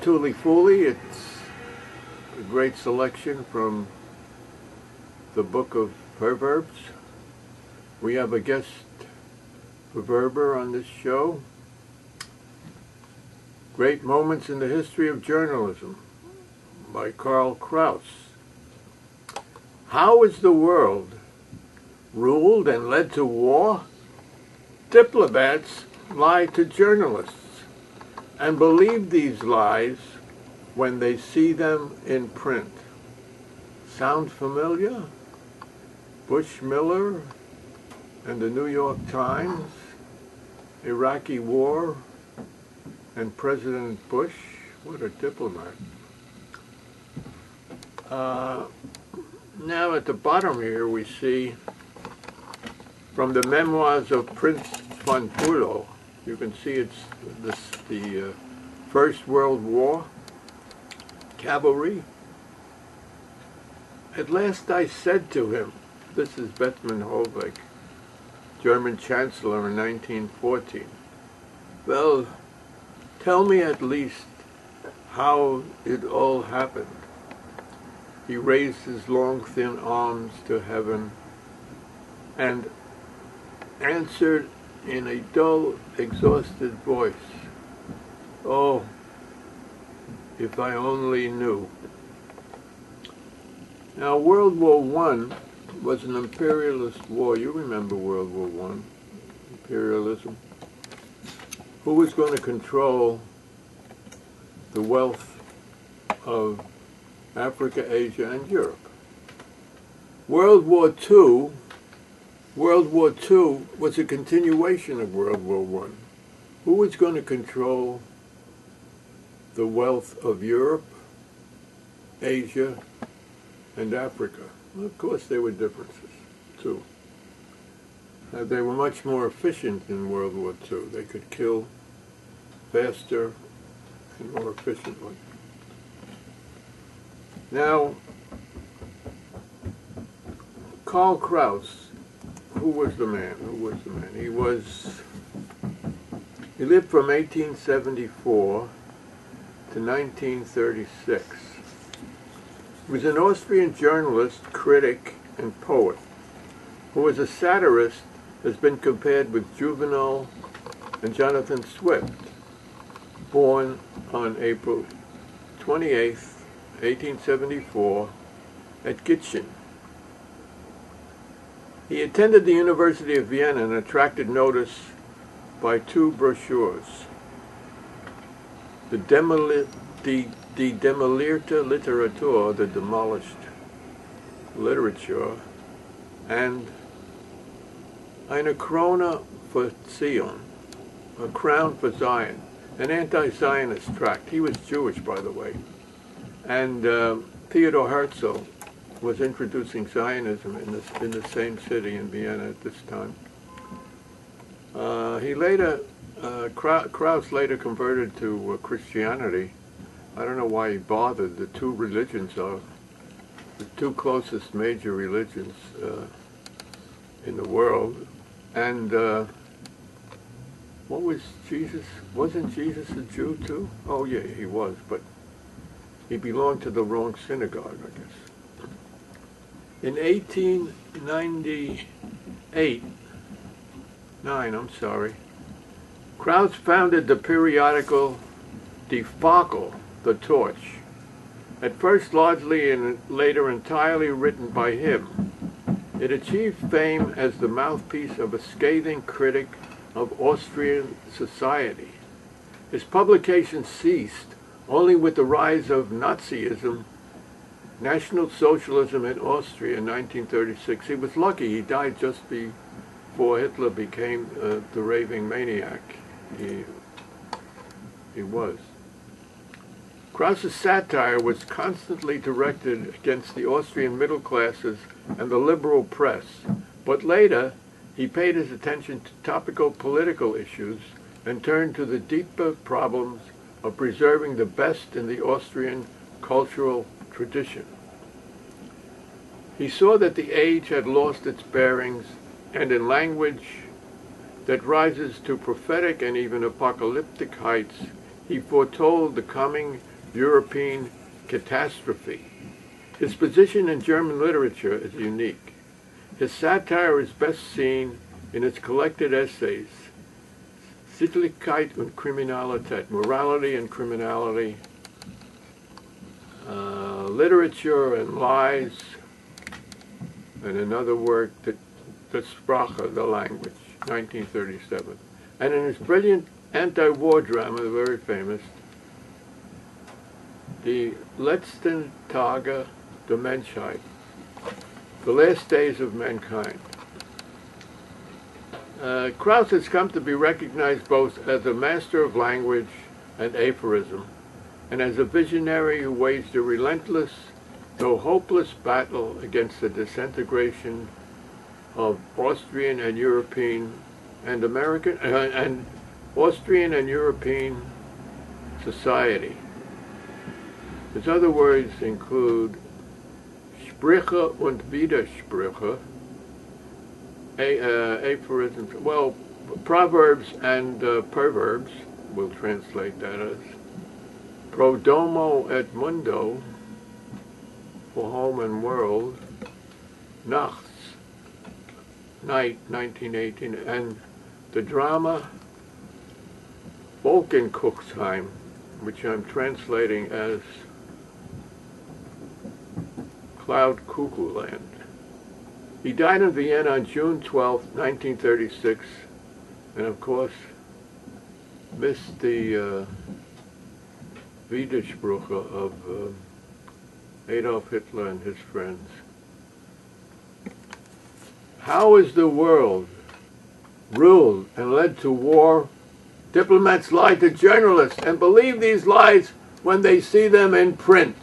Tuli Fuli. It's a great selection from the book of Proverbs. We have a guest proverber on this show. Great Moments in the History of Journalism by Karl Kraus. How is the world ruled and led to war? Diplomats lie to journalists and believe these lies when they see them in print. Sound familiar? Bush Miller and the New York Times, Iraqi War, and President Bush. What a diplomat. Uh, now at the bottom here we see from the memoirs of Prince von Bülow, you can see it's this, the uh, First World War, cavalry. At last I said to him, this is Bethmann Hollweg, German Chancellor in 1914, well, tell me at least how it all happened. He raised his long, thin arms to heaven and answered in a dull, exhausted voice, Oh, if I only knew. Now, World War One was an imperialist war. You remember World War One, imperialism. Who was going to control the wealth of Africa, Asia, and Europe? World War Two World War II was a continuation of World War I. Who was going to control the wealth of Europe, Asia, and Africa? Well, of course, there were differences, too. Uh, they were much more efficient in World War II. They could kill faster and more efficiently. Now, Karl Kraus who was the man? Who was the man? He was, he lived from 1874 to 1936. He was an Austrian journalist, critic, and poet who was a satirist has been compared with Juvenal and Jonathan Swift, born on April 28, 1874, at Gitchen, he attended the University of Vienna and attracted notice by two brochures. The Demoli De, De Demolierte Literatur, the demolished literature, and Eine Krone für Zion, a crown for Zion, an anti-Zionist tract. He was Jewish, by the way. And uh, Theodor Herzl, was introducing Zionism in the, in the same city in Vienna at this time. Uh, he later, uh, Kraus later converted to uh, Christianity. I don't know why he bothered. The two religions are the two closest major religions uh, in the world. And uh, what was Jesus? Wasn't Jesus a Jew too? Oh yeah, he was, but he belonged to the wrong synagogue, I guess. In 1898, nine, I'm sorry, Kraus founded the periodical Die Fackel, The Torch, at first largely and later entirely written by him. It achieved fame as the mouthpiece of a scathing critic of Austrian society. His publication ceased only with the rise of Nazism National Socialism in Austria in 1936. He was lucky. He died just before Hitler became uh, the raving maniac. He, he was. Kraus's satire was constantly directed against the Austrian middle classes and the liberal press, but later he paid his attention to topical political issues and turned to the deeper problems of preserving the best in the Austrian cultural tradition. He saw that the age had lost its bearings, and in language that rises to prophetic and even apocalyptic heights, he foretold the coming European catastrophe. His position in German literature is unique. His satire is best seen in his collected essays, Sittlichkeit und Kriminalität, Morality and Criminality, uh, Literature and Lies, and another work, The, the Sprache, the Language, 1937. And in his brilliant anti-war drama, very famous, The letzten Tage der Menschheit, The Last Days of Mankind. Uh, Kraus has come to be recognized both as a master of language and aphorism, and as a visionary who waged a relentless, though hopeless battle against the disintegration of Austrian and European and American uh, and Austrian and European society. His other words include Sprüche und Widersprüche, uh, aphorisms, well, proverbs and uh, proverbs, we'll translate that as pro domo et mundo, for home and world, nachts, night, 1918, and the drama Wolkenkucksheim, which I'm translating as Cloud Cuckoo Land. He died in Vienna on June 12, 1936, and of course missed the uh, Widerspruch of uh, Adolf Hitler and his friends. How is the world ruled and led to war? Diplomats lie to journalists and believe these lies when they see them in print.